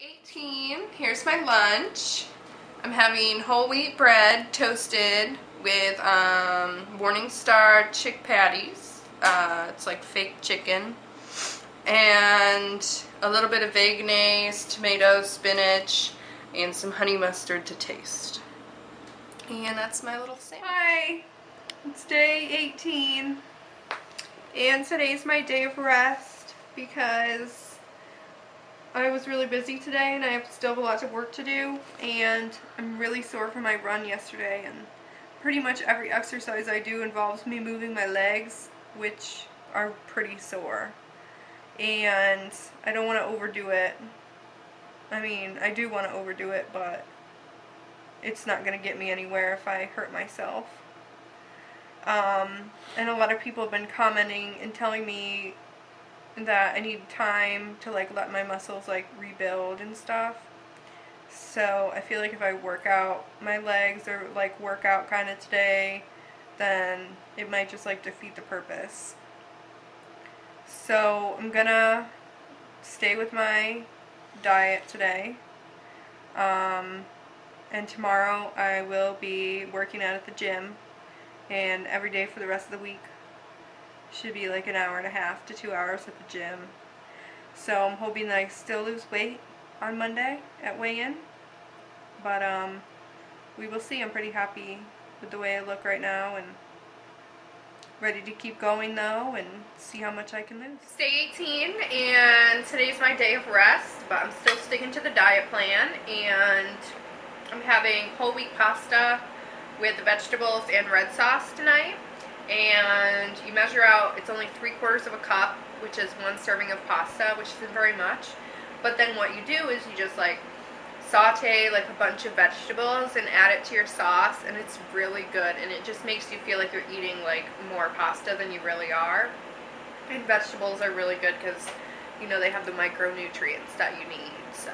Day 18, here's my lunch. I'm having whole wheat bread toasted with um, Morningstar Chik Patties. Uh, it's like fake chicken. And a little bit of Vegenaise, tomatoes, spinach, and some honey mustard to taste. And that's my little sandwich. Hi, it's day 18 and today's my day of rest because I was really busy today and I have still have a lot of work to do and I'm really sore from my run yesterday and pretty much every exercise I do involves me moving my legs which are pretty sore and I don't want to overdo it. I mean, I do want to overdo it, but it's not going to get me anywhere if I hurt myself. Um, and a lot of people have been commenting and telling me that I need time to like let my muscles like rebuild and stuff. So I feel like if I work out my legs or like work out kind of today, then it might just like defeat the purpose. So I'm gonna stay with my diet today. Um, and tomorrow I will be working out at the gym and every day for the rest of the week should be like an hour and a half to two hours at the gym. So I'm hoping that I still lose weight on Monday at weigh-in. But um, we will see. I'm pretty happy with the way I look right now and ready to keep going though and see how much I can lose. Day 18 and today's my day of rest, but I'm still sticking to the diet plan and I'm having whole wheat pasta with the vegetables and red sauce tonight. And you measure out, it's only three quarters of a cup, which is one serving of pasta, which isn't very much. But then what you do is you just like saute like a bunch of vegetables and add it to your sauce and it's really good. And it just makes you feel like you're eating like more pasta than you really are. And vegetables are really good because you know they have the micronutrients that you need so